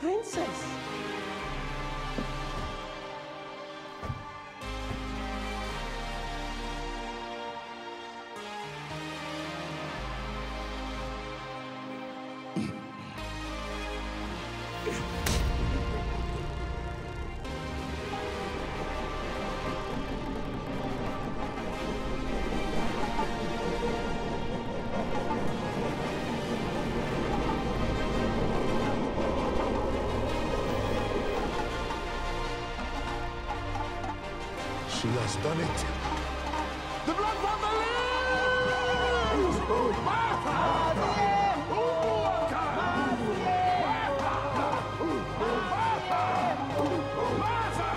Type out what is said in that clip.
princess. She has done it. The blood from the lips! Martha! Martha! Martha!